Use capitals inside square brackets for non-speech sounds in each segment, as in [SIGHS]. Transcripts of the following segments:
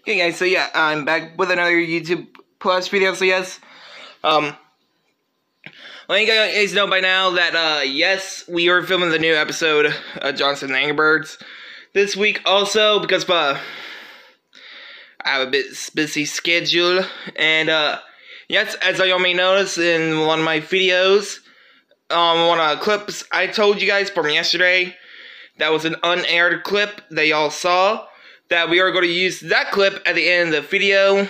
Okay guys, so yeah, I'm back with another YouTube Plus video, so yes, um, let you guys know by now that, uh, yes, we are filming the new episode of John Cena and Angry Birds this week also, because, uh, I have a bit busy schedule, and, uh, yes, as y'all may notice in one of my videos, um, one of the clips I told you guys from yesterday, that was an unaired clip that y'all saw, that we are going to use that clip at the end of the video. And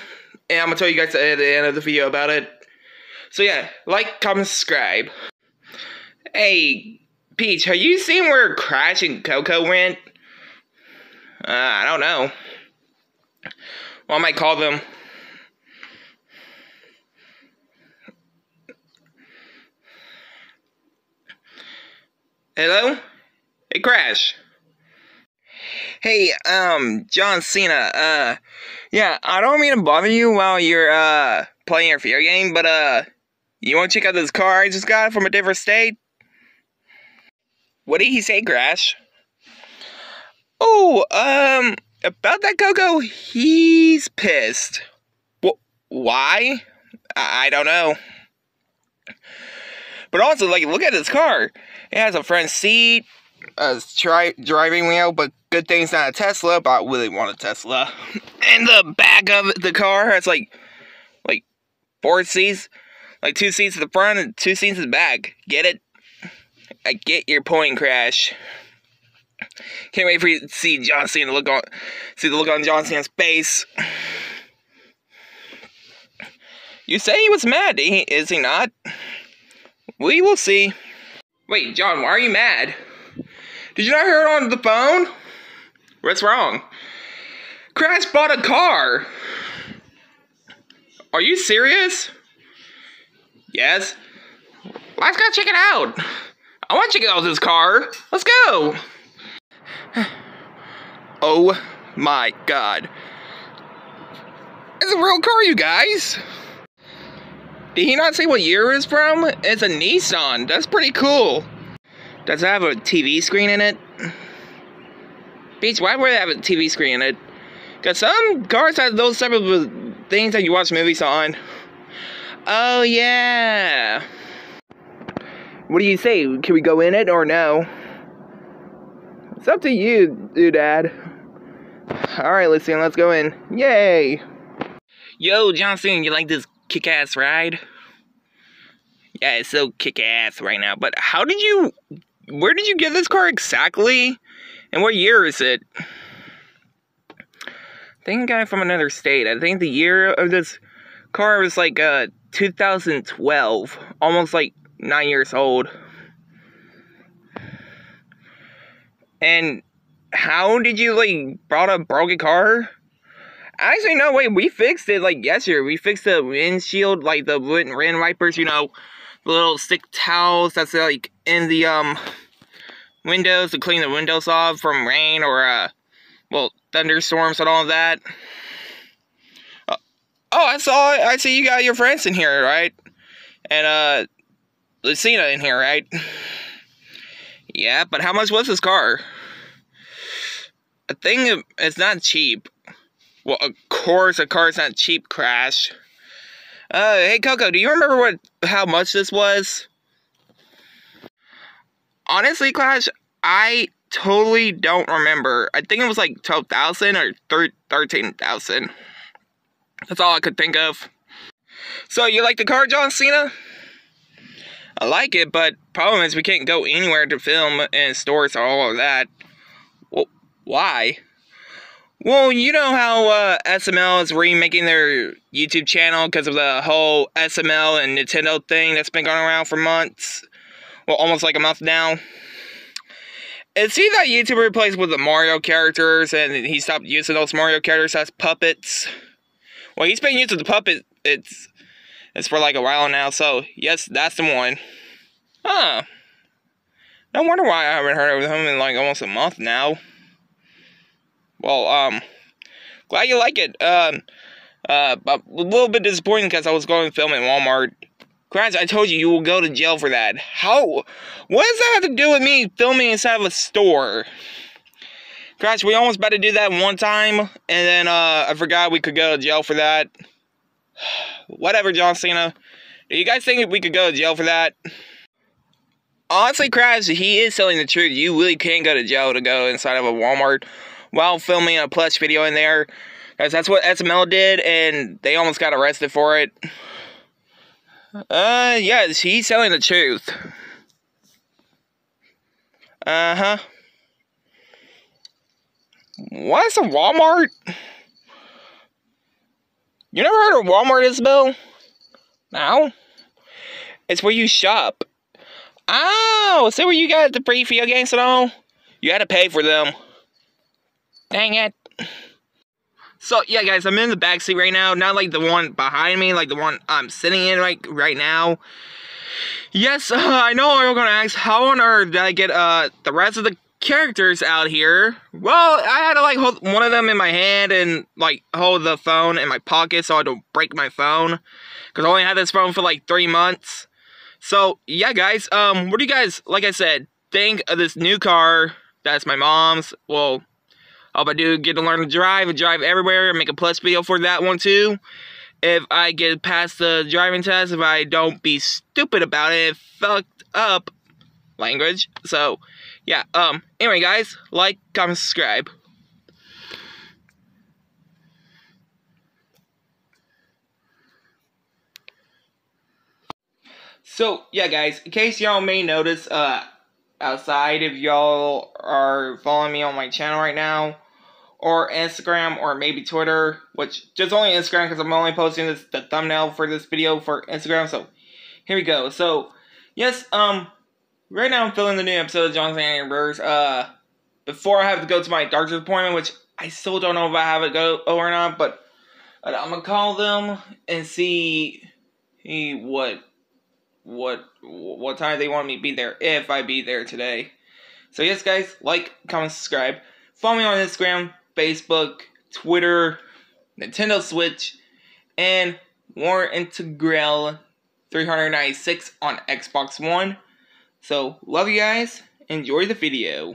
I'm going to tell you guys at the end of the video about it. So yeah, like, comment, subscribe. Hey, Peach, have you seen where Crash and Coco went? Uh, I don't know. Well, I might call them. Hello? Hey, Crash. Hey, um, John Cena, uh, yeah, I don't mean to bother you while you're, uh, playing your video game, but, uh, you want to check out this car I just got from a different state? What did he say, Crash? Oh, um, about that Coco, he's pissed. Wh why? I, I don't know. But also, like, look at this car. It has a front seat, Uh, a tri driving wheel, but good thing it's not a Tesla, but I really want a Tesla. [LAUGHS] And the back of the car has like, like, four seats, like two seats at the front and two seats in the back. Get it? I get your point, Crash. Can't wait for you to see John Cena look on, see the look on John Cena's face. You say he was mad, is he not? We will see. Wait, John, why are you mad? Did you not hear it on the phone? What's wrong? Crash bought a car. Are you serious? Yes. Let's go check it out. I want to check out this car. Let's go. [SIGHS] oh my god. It's a real car, you guys. Did he not say what year it's from? It's a Nissan. That's pretty cool. Does it have a TV screen in it? Peach, why would it have a TV screen in it? Because some cars have those type of uh, things that you watch movies on. Oh, yeah. What do you say? Can we go in it or no? It's up to you, dude, Dad. Alright, let's see. Let's go in. Yay! Yo, Johnson, you like this kick-ass ride? Yeah, it's so kick-ass right now. But how did you... Where did you get this car exactly? And what year is it? I think I got it from another state. I think the year of this car was like uh 2012. Almost like nine years old. And how did you like brought a broken car? Actually, no, wait, we fixed it like yesterday. We fixed the windshield, like the wind wipers, you know, the little stick towels that's like in the um windows to clean the windows off from rain or uh well thunderstorms and all that. Uh, oh, I saw I see you got your friends in here, right? And uh Lucina in here, right? yeah, but how much was this car? I think it's not cheap. Well, of course, a car's not cheap, Crash. Uh, hey, Coco, do you remember what how much this was? Honestly, Crash, I totally don't remember. I think it was like 12,000 or 13,000. That's all I could think of. So, you like the car, John Cena? I like it, but problem is we can't go anywhere to film and stores or all of that. Well, why? Well, you know how uh, SML is remaking their YouTube channel because of the whole SML and Nintendo thing that's been going around for months. Well, almost like a month now. It seems that YouTuber replaced with the Mario characters and he stopped using those Mario characters as puppets. Well, he's been using the puppet. It's it's for like a while now. So yes, that's the one. Huh. No wonder why I haven't heard of him in like almost a month now. Well, um, glad you like it. Um, uh, but a little bit disappointing because I was going to film in Walmart. Grants, I told you you will go to jail for that. How? What does that have to do with me filming inside of a store? Crash, we almost about to do that one time, and then uh, I forgot we could go to jail for that. [SIGHS] Whatever, John Cena. Do you guys think we could go to jail for that? Honestly, Crash, he is telling the truth. You really can't go to jail to go inside of a Walmart while filming a plush video in there. Guys, that's what SML did, and they almost got arrested for it. Uh, yes, he's telling the truth. Uh-huh. What's a Walmart? You never heard of Walmart, Isabel? No? It's where you shop. Oh, so where you got the free video games and all? You had to pay for them. Dang it. So, yeah, guys, I'm in the back seat right now. Not like the one behind me, like the one I'm sitting in right, right now. Yes, uh, [LAUGHS] I know you're to ask, how on earth did I get uh, the rest of the characters out here. Well, I had to like hold one of them in my hand and like hold the phone in my pocket so I don't break my phone. Because I only had this phone for like three months. So, yeah, guys, um, what do you guys, like I said, think of this new car that's my mom's? Well, hope I do get to learn to drive and drive everywhere and make a plus video for that one too. If I get past the driving test, if I don't be stupid about it, fucked up language. So, yeah, um, anyway, guys, like, comment, subscribe. So, yeah, guys, in case y'all may notice, uh, outside, if y'all are following me on my channel right now, or Instagram, or maybe Twitter, which, just only Instagram, because I'm only posting this, the thumbnail for this video for Instagram, so, here we go. So, yes, um, right now I'm filming the new episode of Johnson and Burgers. Uh, before I have to go to my doctor's appointment, which I still don't know if I have it go or not, but I'm gonna call them and see, see what what what time they want me to be there if I be there today. So yes, guys, like, comment, subscribe. Follow me on Instagram, Facebook, Twitter, Nintendo Switch, and War Integral 396 on Xbox One. So, love you guys. Enjoy the video.